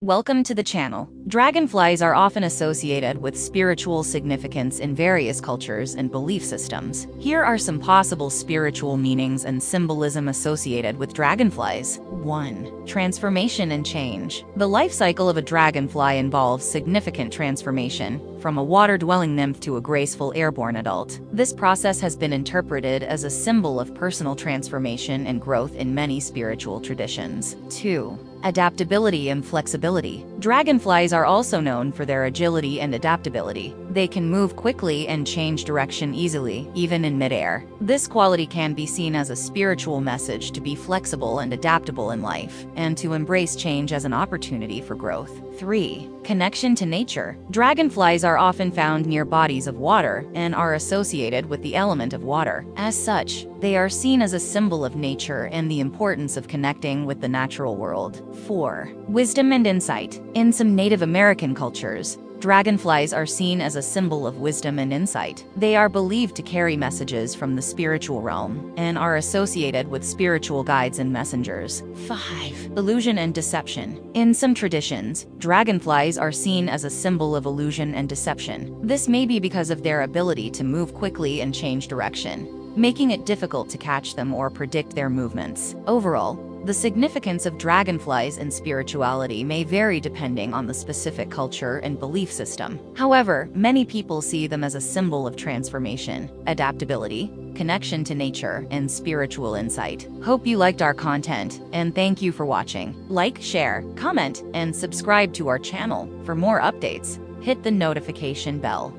Welcome to the channel. Dragonflies are often associated with spiritual significance in various cultures and belief systems. Here are some possible spiritual meanings and symbolism associated with dragonflies. 1. Transformation and change. The life cycle of a dragonfly involves significant transformation, from a water-dwelling nymph to a graceful airborne adult. This process has been interpreted as a symbol of personal transformation and growth in many spiritual traditions. 2 adaptability and flexibility. Dragonflies are also known for their agility and adaptability. They can move quickly and change direction easily, even in midair. This quality can be seen as a spiritual message to be flexible and adaptable in life, and to embrace change as an opportunity for growth. 3. Connection to nature. Dragonflies are often found near bodies of water and are associated with the element of water. As such, they are seen as a symbol of nature and the importance of connecting with the natural world. 4. Wisdom and insight. In some Native American cultures, Dragonflies are seen as a symbol of wisdom and insight. They are believed to carry messages from the spiritual realm and are associated with spiritual guides and messengers. 5. Illusion and deception. In some traditions, dragonflies are seen as a symbol of illusion and deception. This may be because of their ability to move quickly and change direction making it difficult to catch them or predict their movements. Overall, the significance of dragonflies in spirituality may vary depending on the specific culture and belief system. However, many people see them as a symbol of transformation, adaptability, connection to nature, and spiritual insight. Hope you liked our content, and thank you for watching. Like, share, comment, and subscribe to our channel for more updates. Hit the notification bell.